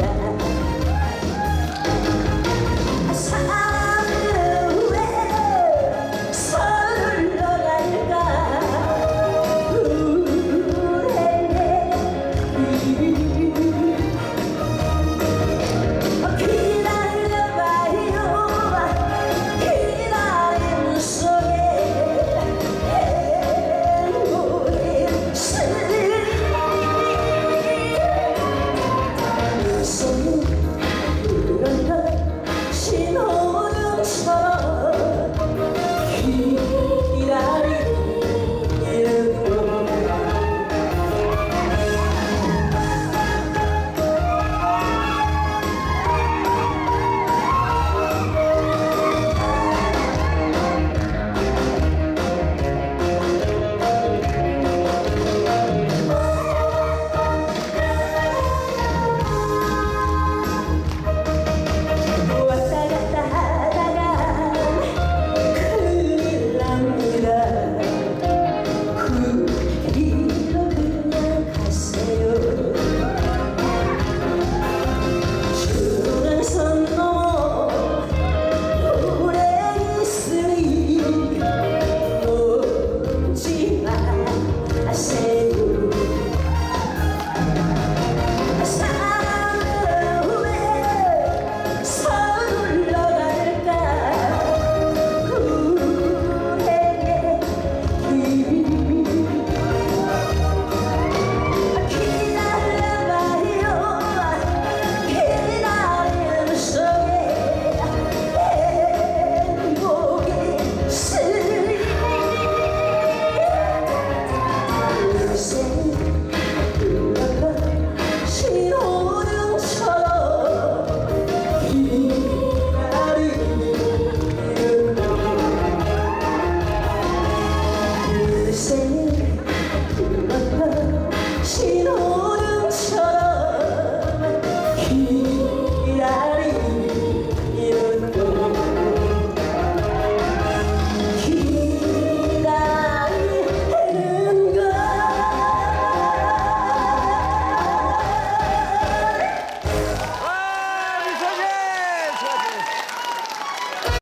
die.